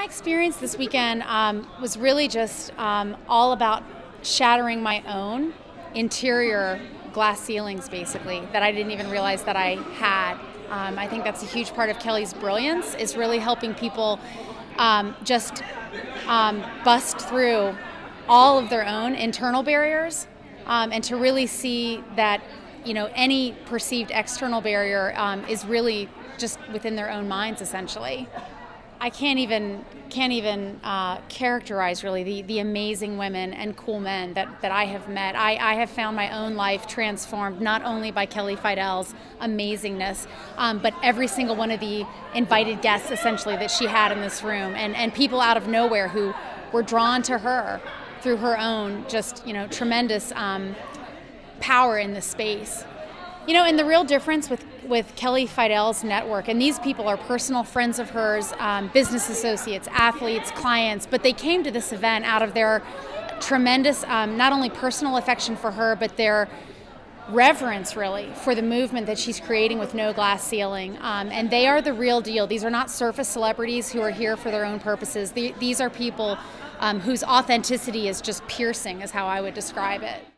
my experience this weekend um, was really just um, all about shattering my own interior glass ceilings, basically, that I didn't even realize that I had. Um, I think that's a huge part of Kelly's brilliance, is really helping people um, just um, bust through all of their own internal barriers um, and to really see that you know any perceived external barrier is really just within their own minds, essentially. I can't even can't even uh, characterize really the, the amazing women and cool men that, that I have met. I, I have found my own life transformed not only by Kelly Fidel's amazingness, um, but every single one of the invited guests essentially that she had in this room, and, and people out of nowhere who were drawn to her through her own just you know tremendous um, power in the space. You know, and the real difference with, with Kelly Fidel's network, and these people are personal friends of hers, um, business associates, athletes, clients, but they came to this event out of their tremendous, um, not only personal affection for her, but their reverence really for the movement that she's creating with no glass ceiling. Um, and they are the real deal. These are not surface celebrities who are here for their own purposes. The, these are people um, whose authenticity is just piercing is how i would describe it